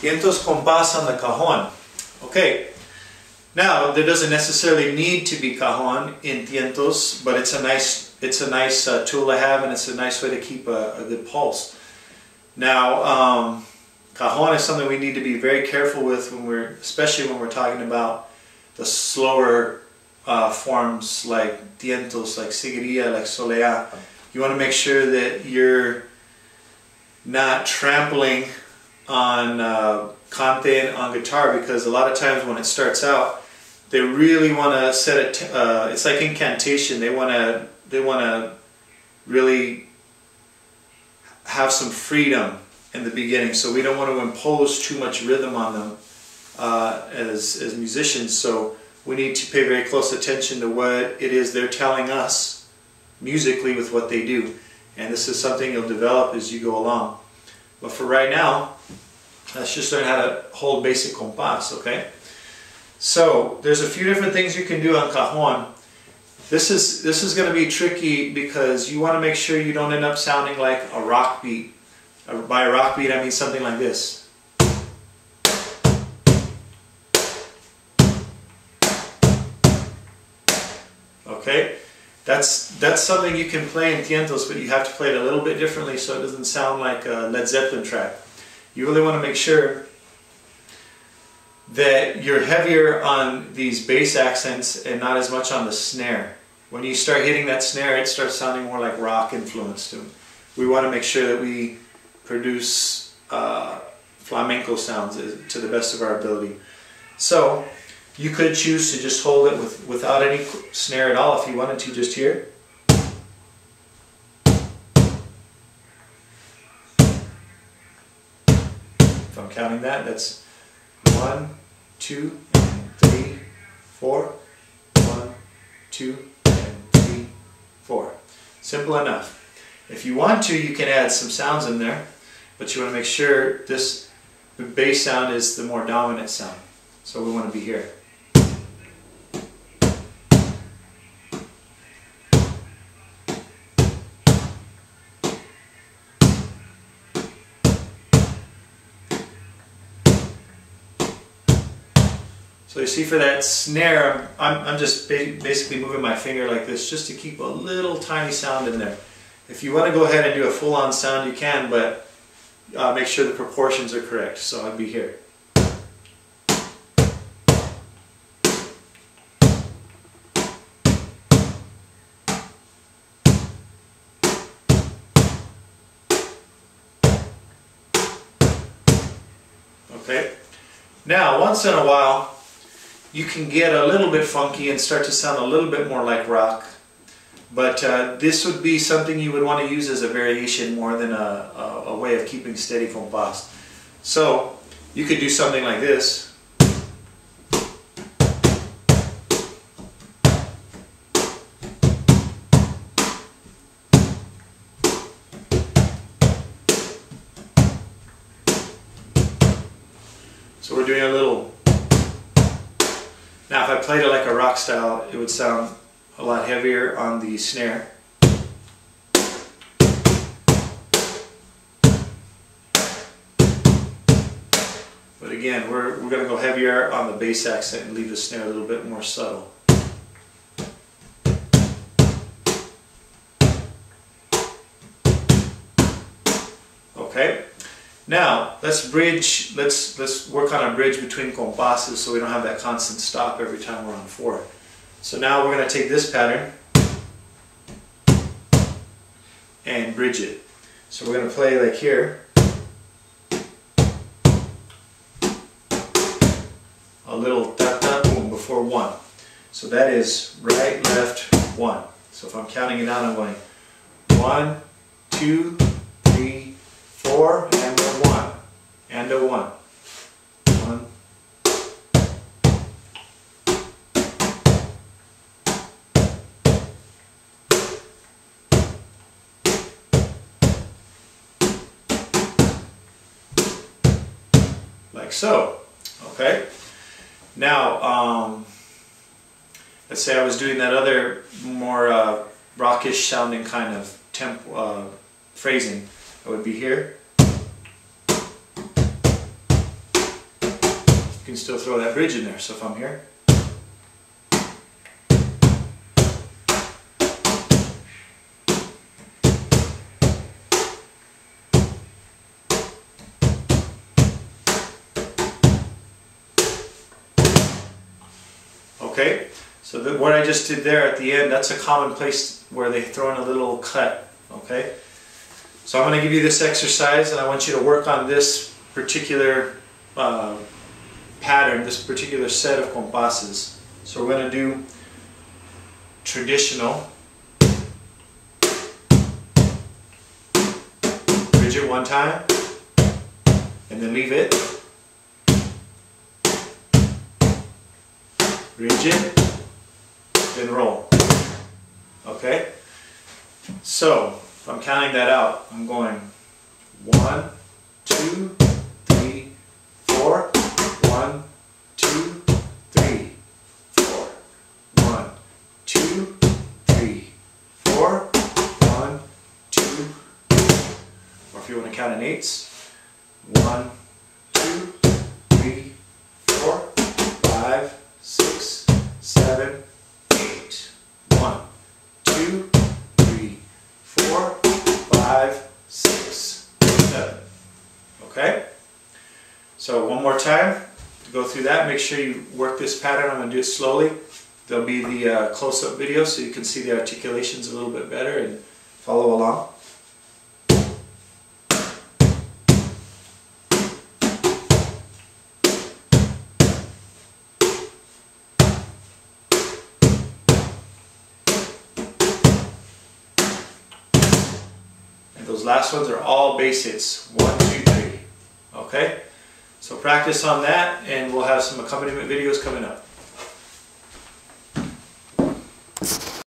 Tientos compás on the cajon. Okay, now there doesn't necessarily need to be cajon in tientos, but it's a nice it's a nice uh, tool to have and it's a nice way to keep a, a good pulse. Now, um, cajon is something we need to be very careful with when we're, especially when we're talking about the slower uh, forms like tientos, like seguiria, like solea. You want to make sure that you're not trampling on uh, on guitar because a lot of times when it starts out, they really want to set it. Uh, it's like incantation. They want to. They want to really have some freedom in the beginning. So we don't want to impose too much rhythm on them uh, as as musicians. So we need to pay very close attention to what it is they're telling us musically with what they do. And this is something you'll develop as you go along. But for right now, let's just learn how to hold basic compás, okay? So there's a few different things you can do on cajon. This is this is going to be tricky because you want to make sure you don't end up sounding like a rock beat. By a rock beat, I mean something like this. Okay, that's that's something you can play in tientos, but you have to play it a little bit differently so it doesn't sound like a Led Zeppelin track. You really want to make sure that you're heavier on these bass accents and not as much on the snare. When you start hitting that snare, it starts sounding more like rock influence to influenced. We want to make sure that we produce uh, flamenco sounds to the best of our ability. So you could choose to just hold it with, without any snare at all if you wanted to just here. If I'm counting that, that's one, two, and three, four. One, two, and three, four. Simple enough. If you want to, you can add some sounds in there, but you want to make sure this bass sound is the more dominant sound. So we want to be here. So you see for that snare, I'm, I'm just basically moving my finger like this just to keep a little tiny sound in there. If you want to go ahead and do a full-on sound, you can, but uh, make sure the proportions are correct. So I'd be here. Okay. Now, once in a while, you can get a little bit funky and start to sound a little bit more like rock. But uh, this would be something you would want to use as a variation more than a, a, a way of keeping steady compás. So you could do something like this. So we're doing a little now if I played it like a rock style, it would sound a lot heavier on the snare. But again, we're, we're going to go heavier on the bass accent and leave the snare a little bit more subtle. Okay. Now, let's bridge, let's, let's work on a bridge between compasses so we don't have that constant stop every time we're on four. So now we're going to take this pattern and bridge it. So we're going to play like here. A little da da boom before one. So that is right, left, one. So if I'm counting it out, I'm going one, two, three, four, and a one. One. Like so, okay? Now, um, let's say I was doing that other more uh, rockish sounding kind of temp uh, phrasing. I would be here. Can still throw that bridge in there. So if I'm here, Okay, so the, what I just did there at the end, that's a common place where they throw in a little cut, okay? So I'm going to give you this exercise and I want you to work on this particular uh, pattern, this particular set of compasses. So we're going to do traditional, bridge it one time, and then leave it. Bridge it, then roll. Okay? So, I'm counting that out, I'm going one, two, you want to count in eights, one, two, three, four, five, six, seven, eight. One, two, three, four, five, six, seven. Okay? So one more time to go through that. Make sure you work this pattern. I'm going to do it slowly. There'll be the uh, close-up video so you can see the articulations a little bit better and follow along. Those last ones are all bass hits. One, two, three. Okay? So practice on that and we'll have some accompaniment videos coming up.